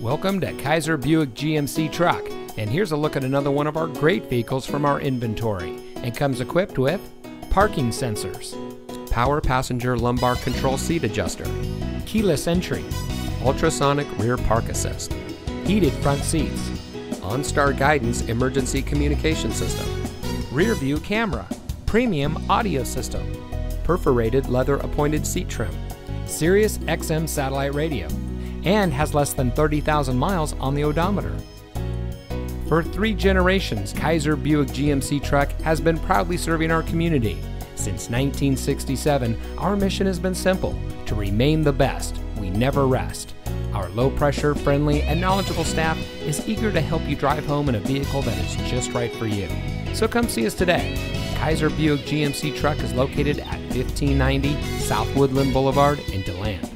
Welcome to Kaiser Buick GMC Truck, and here's a look at another one of our great vehicles from our inventory. And comes equipped with parking sensors, power passenger lumbar control seat adjuster, keyless entry, ultrasonic rear park assist, heated front seats, OnStar guidance emergency communication system, rear view camera, premium audio system, perforated leather appointed seat trim, Sirius XM satellite radio, and has less than 30,000 miles on the odometer. For three generations, Kaiser Buick GMC Truck has been proudly serving our community. Since 1967, our mission has been simple to remain the best. We never rest. Our low pressure, friendly, and knowledgeable staff is eager to help you drive home in a vehicle that is just right for you. So come see us today. Kaiser Buick GMC Truck is located at 1590 South Woodland Boulevard in DeLand.